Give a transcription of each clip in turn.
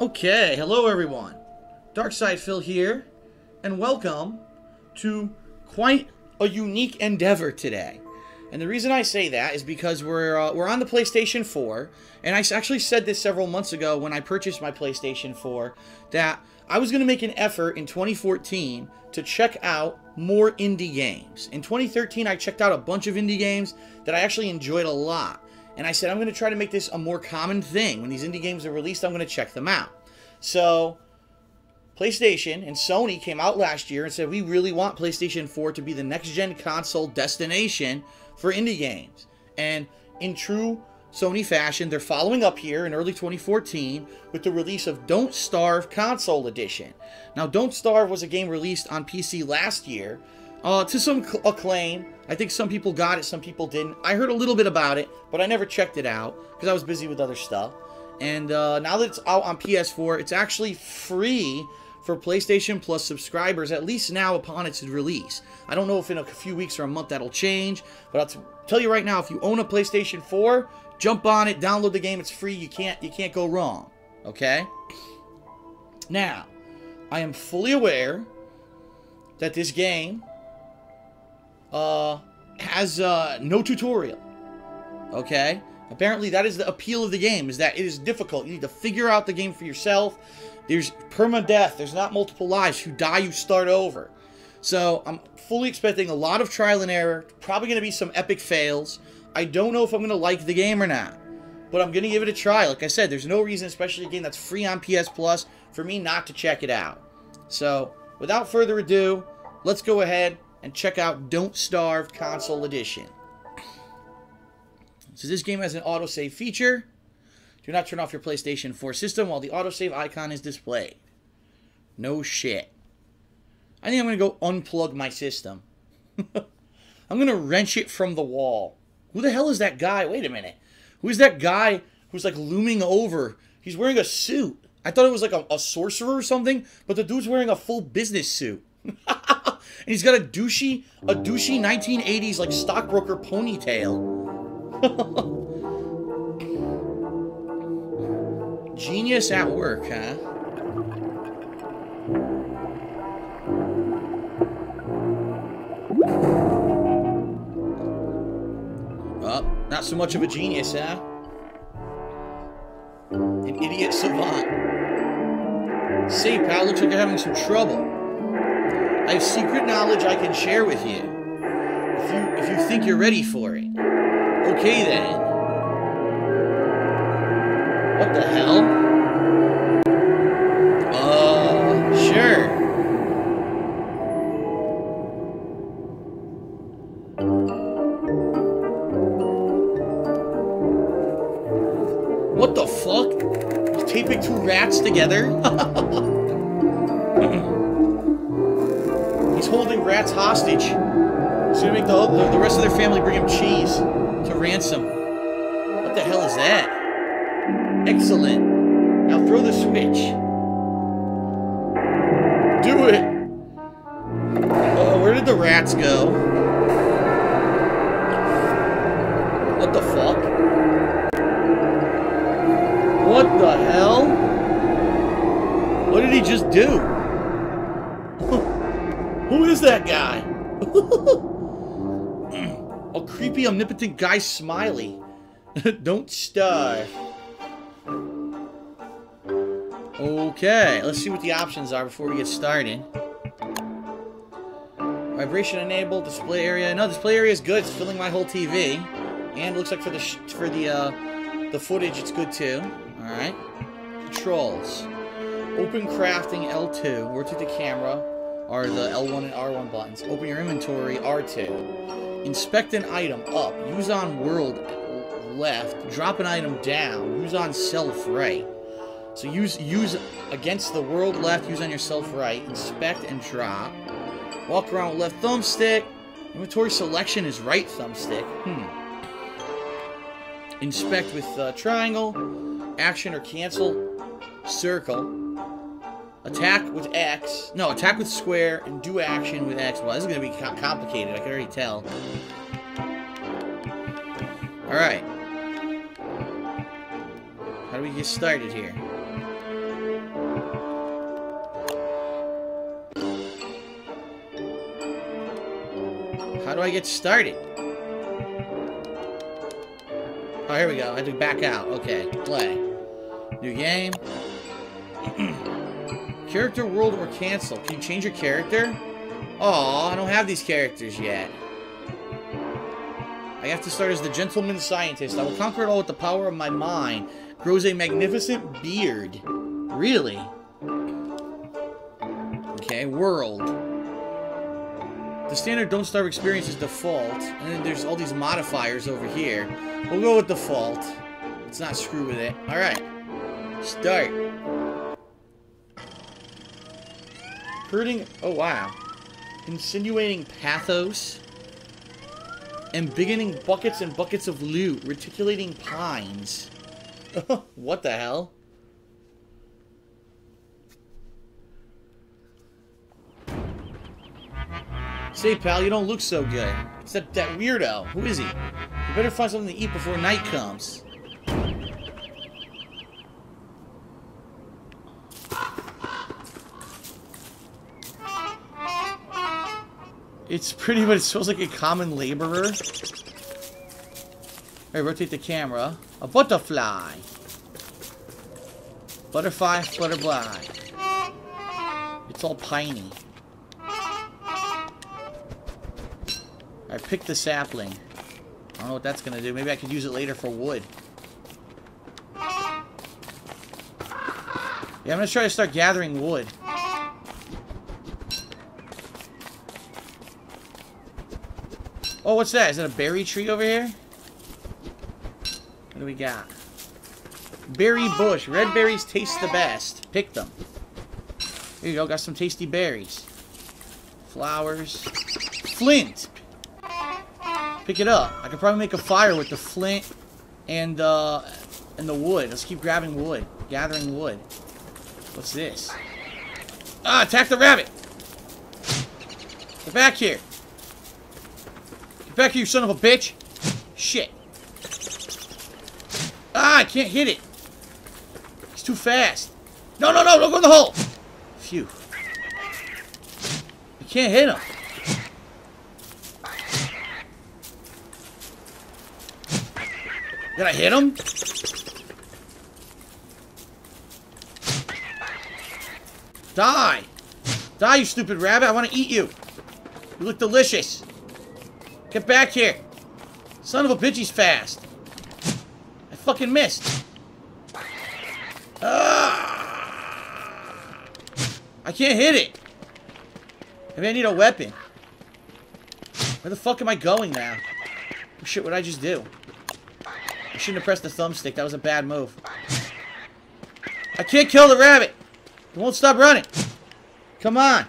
Okay, hello everyone. DarkSydePhil here, and welcome to quite a unique endeavor today. And the reason I say that is because we're uh, we're on the PlayStation 4, and I actually said this several months ago when I purchased my PlayStation 4 that I was going to make an effort in 2014 to check out more indie games. In 2013, I checked out a bunch of indie games that I actually enjoyed a lot. And I said, I'm going to try to make this a more common thing. When these indie games are released, I'm going to check them out. So, PlayStation and Sony came out last year and said, we really want PlayStation 4 to be the next gen console destination for indie games. And in true Sony fashion, they're following up here in early 2014 with the release of Don't Starve Console Edition. Now, Don't Starve was a game released on PC last year uh, to some acclaim. I think some people got it, some people didn't. I heard a little bit about it, but I never checked it out because I was busy with other stuff. And uh, now that it's out on PS4, it's actually free for PlayStation Plus subscribers, at least now upon its release. I don't know if in a few weeks or a month that'll change, but I'll tell you right now, if you own a PlayStation 4, jump on it, download the game. It's free. You can't you can't go wrong. Okay. Now, I am fully aware that this game uh, has uh, no tutorial. Okay? Apparently that is the appeal of the game, is that it is difficult. You need to figure out the game for yourself. There's permadeath. There's not multiple lives. You die, you start over. So I'm fully expecting a lot of trial and error. Probably going to be some epic fails. I don't know if I'm going to like the game or not. But I'm going to give it a try. Like I said, there's no reason, especially a game that's free on PS Plus, for me not to check it out. So, without further ado, let's go ahead and check out Don't Starve Console Edition. So this game has an autosave feature. Do not turn off your PlayStation 4 system while the autosave icon is displayed. No shit. I think I'm going to go unplug my system. I'm going to wrench it from the wall. Who the hell is that guy? Wait a minute. Who is that guy who's like looming over? He's wearing a suit. I thought it was like a, a sorcerer or something, but the dude's wearing a full business suit. and he's got a douchey, a douchey 1980s like stockbroker ponytail. Genius at work, huh? Well, not so much of a genius, huh? An idiot savant. See, pal, looks like you're having some trouble. I have secret knowledge I can share with you. If you if you think you're ready for it. Okay then. What the hell? Uh, sure. What the fuck? He's taping two rats together? holding rats hostage. He's gonna make the, the, the rest of their family bring him cheese to ransom. What the hell is that? Excellent. Now throw the switch. Do it! Oh, where did the rats go? What the fuck? What the hell? What did he just do? Who is that guy? A creepy, omnipotent guy, Smiley. Don't starve. Okay, let's see what the options are before we get started. Vibration enabled, display area. No, display area is good. It's filling my whole TV. And looks like for the for the uh, the footage, it's good too. All right. Controls. Open crafting L2. Rotate the camera are the L1 and R1 buttons. Open your inventory, R2. Inspect an item, up. Use on world, left. Drop an item down. Use on self, right. So use use against the world left, use on yourself right. Inspect and drop. Walk around with left thumbstick. Inventory selection is right thumbstick. Hmm. Inspect with uh, triangle. Action or cancel. Circle. Attack with X. No, attack with square and do action with X. Well, this is going to be co complicated. I can already tell. Alright. How do we get started here? How do I get started? Oh, here we go. I have to back out. Okay. Play. New game. character world or cancel. Can you change your character? Oh, I don't have these characters yet. I have to start as the gentleman scientist. I will conquer it all with the power of my mind. Grows a magnificent beard. Really? Okay, world. The standard Don't Starve experience is default, and then there's all these modifiers over here. We'll go with default. Let's not screw with it. Alright. Start. Hurting... Oh, wow. Insinuating pathos. And beginning buckets and buckets of loot. Reticulating pines. what the hell? Say, pal, you don't look so good. Except that, that weirdo. Who is he? You better find something to eat before night comes. It's pretty much, it smells like a common laborer. Alright, rotate the camera. A butterfly. Butterfly, butterfly. It's all piney. I picked the sapling. I don't know what that's gonna do. Maybe I could use it later for wood. Yeah, I'm gonna try to start gathering wood. Oh, what's that? Is that a berry tree over here? What do we got? Berry bush. Red berries taste the best. Pick them. Here you go. Got some tasty berries. Flowers. Flint. Pick it up. I could probably make a fire with the flint and uh, and the wood. Let's keep grabbing wood. Gathering wood. What's this? Ah, attack the rabbit! Get back here! Here, you son of a bitch! Shit. Ah, I can't hit it. He's too fast. No, no, no, don't go in the hole! Phew. I can't hit him. Did I hit him? Die! Die, you stupid rabbit! I want to eat you! You look delicious! Get back here! Son of a bitch, he's fast! I fucking missed! Ah! I can't hit it! Maybe I need a weapon. Where the fuck am I going now? Oh, shit, what did I just do? I shouldn't have pressed the thumbstick. That was a bad move. I can't kill the rabbit. It won't stop running. Come on.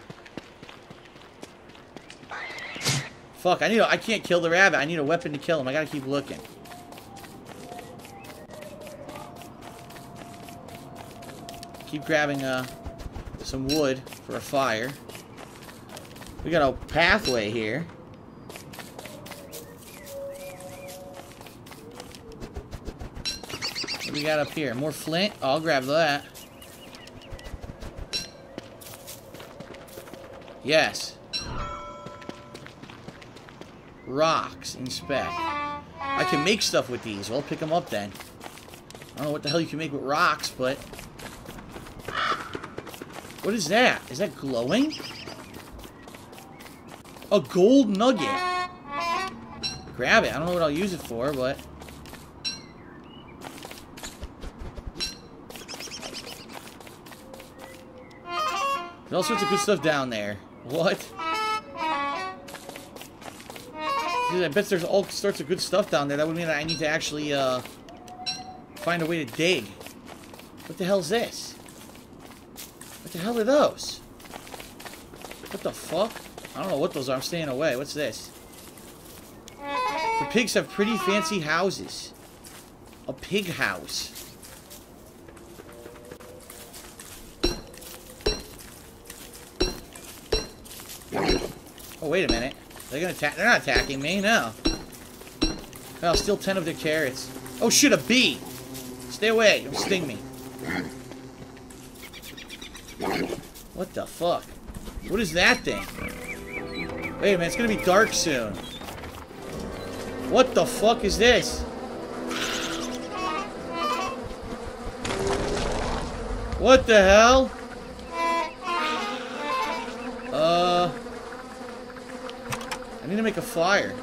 Fuck, I need a, I can't kill the rabbit. I need a weapon to kill him. I gotta keep looking. Keep grabbing uh, some wood for a fire. We got a pathway here. What we got up here? More flint? Oh, I'll grab that. Yes. Rocks. Inspect. I can make stuff with these. Well, I'll pick them up then. I don't know what the hell you can make with rocks, but... What is that? Is that glowing? A gold nugget. Grab it. I don't know what I'll use it for, but... There's all sorts of good stuff down there. What? I bet there's all sorts of good stuff down there. That would mean that I need to actually, uh, find a way to dig. What the hell is this? What the hell are those? What the fuck? I don't know what those are. I'm staying away. What's this? The pigs have pretty fancy houses. A pig house. Oh, wait a minute. They're gonna attack. They're not attacking me. No. I'll steal ten of their carrots. Oh shit, a bee! Stay away. Don't sting me. What the fuck? What is that thing? Wait a minute. It's gonna be dark soon. What the fuck is this? What the hell? Need to make a fire.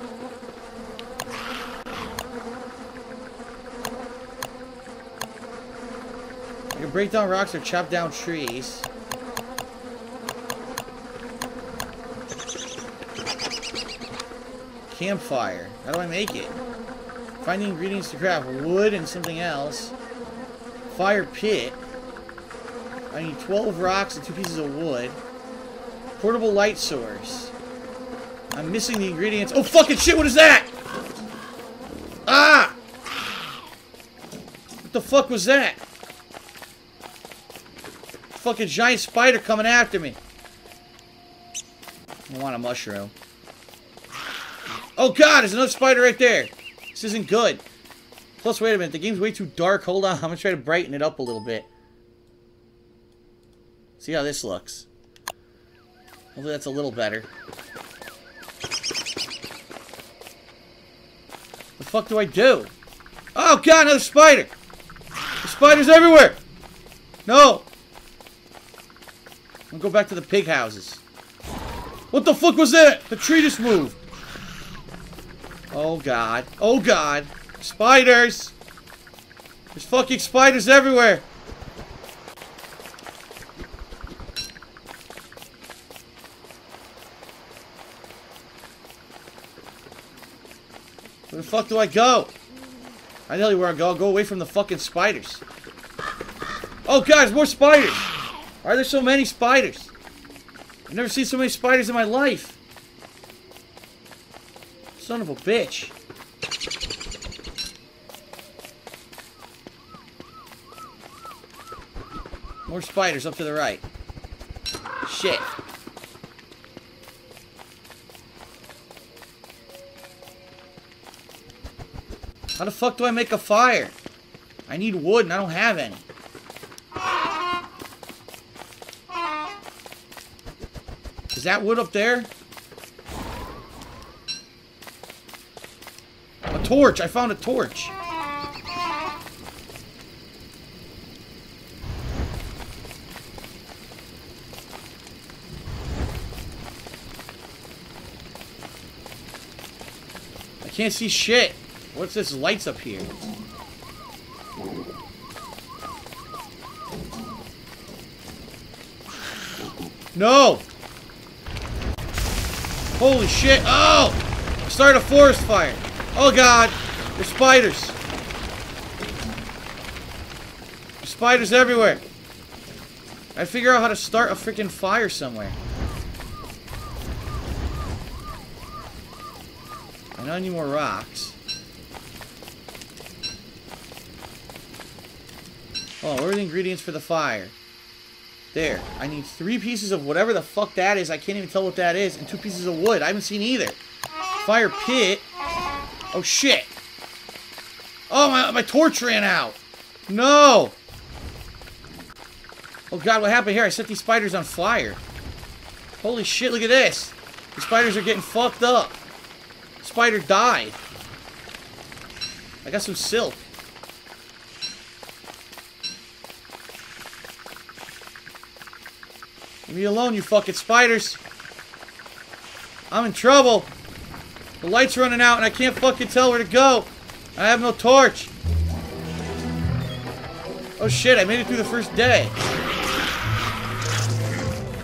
I can break down rocks or chop down trees. Campfire. How do I make it? Find the ingredients to craft wood and something else. Fire pit. I need 12 rocks and two pieces of wood. Portable light source. I'm missing the ingredients. Oh, fucking shit, what is that? Ah! What the fuck was that? Fucking giant spider coming after me. I want a mushroom. Oh god, there's another spider right there. This isn't good. Plus, wait a minute, the game's way too dark. Hold on, I'm gonna try to brighten it up a little bit. See how this looks. Hopefully that's a little better. Fuck do I do? Oh god, another spider! There's spiders everywhere! No! I'll go back to the pig houses. What the fuck was that? The tree just moved. Oh god. Oh god. Spiders! There's fucking spiders everywhere! Fuck do I go? I tell you where I go. I'll go away from the fucking spiders. Oh guys, more spiders! Why are there so many spiders? I've never seen so many spiders in my life. Son of a bitch. More spiders up to the right. Shit. How the fuck do I make a fire? I need wood and I don't have any. Is that wood up there? A torch! I found a torch! I can't see shit! What's this lights up here? No! Holy shit! Oh! I started a forest fire! Oh god! There's spiders! There's spiders everywhere! I figure out how to start a freaking fire somewhere. I don't need more rocks. Oh, where are the ingredients for the fire? There. I need three pieces of whatever the fuck that is. I can't even tell what that is. And two pieces of wood. I haven't seen either. Fire pit. Oh, shit. Oh, my, my torch ran out. No. Oh, God, what happened here? I set these spiders on fire. Holy shit, look at this. The spiders are getting fucked up. Spider died. I got some silk. Me alone, you fucking spiders. I'm in trouble. The light's running out and I can't fucking tell where to go. I have no torch. Oh shit, I made it through the first day.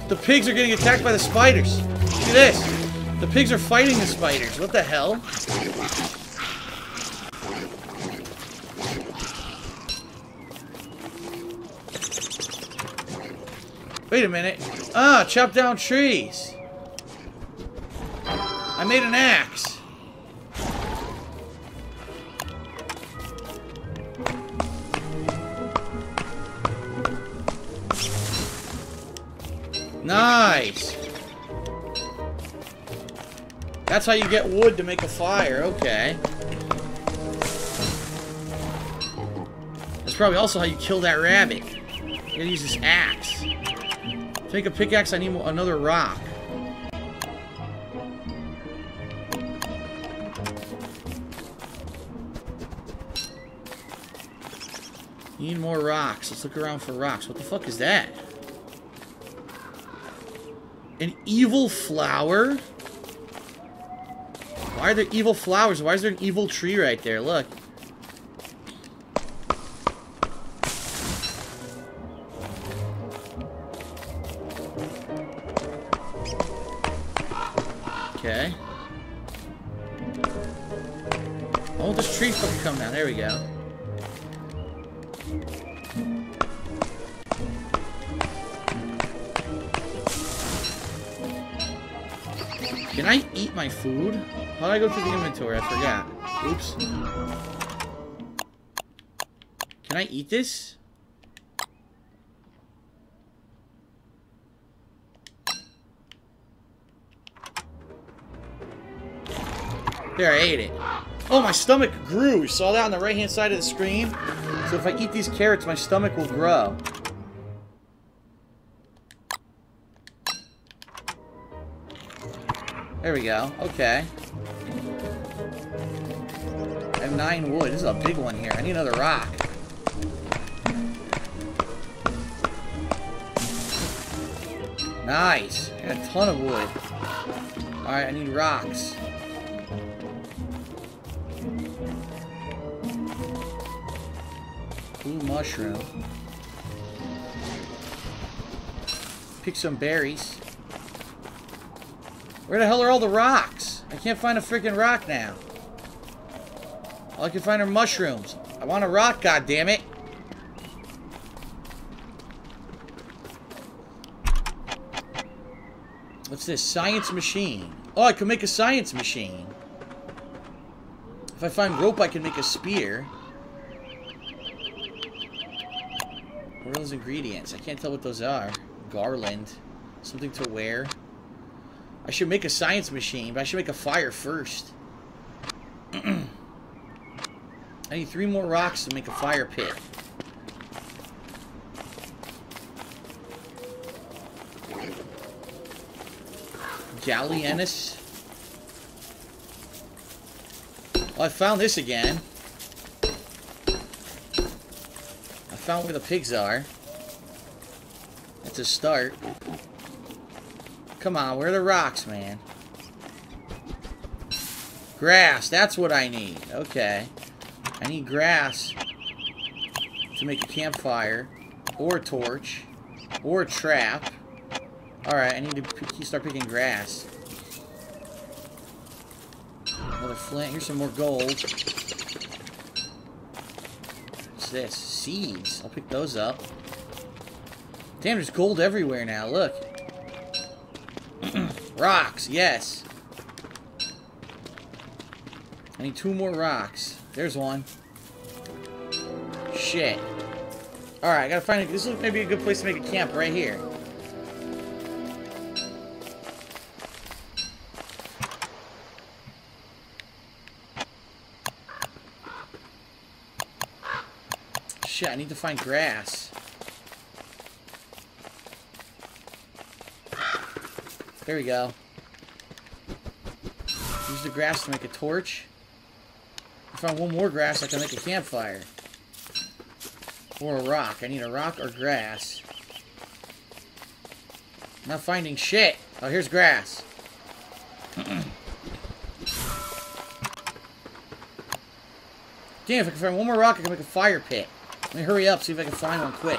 The pigs are getting attacked by the spiders. Look at this. The pigs are fighting the spiders. What the hell? Wait a minute. Ah, chop down trees. I made an axe. Nice. That's how you get wood to make a fire. Okay. That's probably also how you kill that rabbit. You gotta use this axe. Make a pickaxe, I need another rock. Need more rocks. Let's look around for rocks. What the fuck is that? An evil flower? Why are there evil flowers? Why is there an evil tree right there? Look. There we go. Can I eat my food? How do I go through the inventory? I forgot. Oops. Can I eat this? There, I ate it. Oh, my stomach grew. You saw that on the right-hand side of the screen? So if I eat these carrots, my stomach will grow. There we go. Okay. I have nine wood. This is a big one here. I need another rock. Nice. I got a ton of wood. Alright, I need rocks. Blue mushroom. Pick some berries. Where the hell are all the rocks? I can't find a freaking rock now. All I can find are mushrooms. I want a rock, goddammit. What's this? Science machine. Oh, I can make a science machine. If I find rope, I can make a spear. What are those ingredients? I can't tell what those are. Garland. Something to wear. I should make a science machine, but I should make a fire first. I need three more rocks to make a fire pit. Gallienus. Well, I found this again. I found where the pigs are. That's a start. Come on, where are the rocks, man? Grass, that's what I need. Okay. I need grass to make a campfire, or a torch, or a trap. Alright, I need to start picking grass. Another flint. Here's some more gold. This? Seeds. I'll pick those up. Damn, there's gold everywhere now. Look. rocks, yes. I need two more rocks. There's one. Shit. Alright, I gotta find... A, this is maybe a good place to make a camp right here. Shit, I need to find grass. There we go. Use the grass to make a torch. If I find one more grass, I can make a campfire. Or a rock. I need a rock or grass. I'm not finding shit. Oh, here's grass. Damn, if I can find one more rock, I can make a fire pit. Let me hurry up, see if I can find one quick.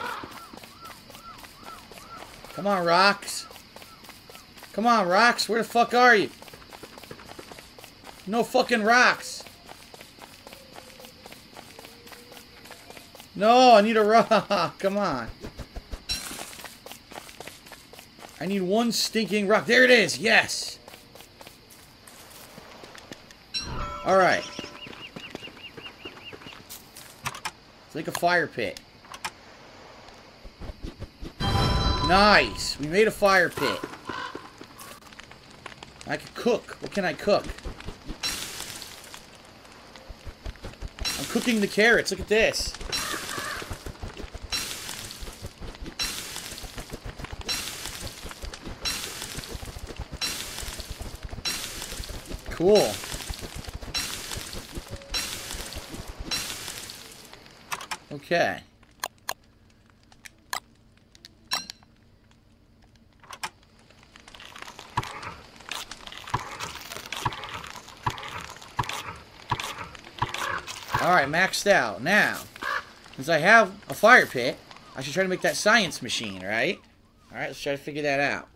Come on, rocks. Come on, rocks. Where the fuck are you? No fucking rocks. No, I need a rock. Come on. I need one stinking rock. There it is. Yes. All right. It's like a fire pit. Nice. We made a fire pit. I can cook. What can I cook? I'm cooking the carrots. Look at this. Cool. Okay. Alright, maxed out. Now, since I have a fire pit, I should try to make that science machine, right? Alright, let's try to figure that out.